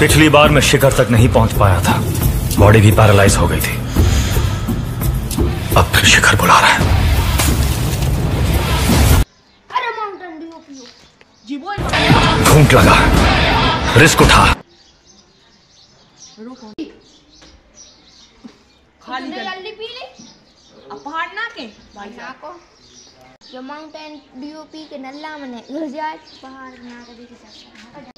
पिछली बार मैं शिखर तक नहीं पहुँच पाया था। बॉडी भी पैरालाइज हो गई थी। अब फिर शिखर बुला रहा है। घूंट लगा। रिस्क उठा। खाली इतने कर। जल्दी पी ली। अब पहाड़ ना के। भाई को जो माउंटेन ड्यू पी के नल्ला मने। घर जाए पहाड़ ना कभी के साथ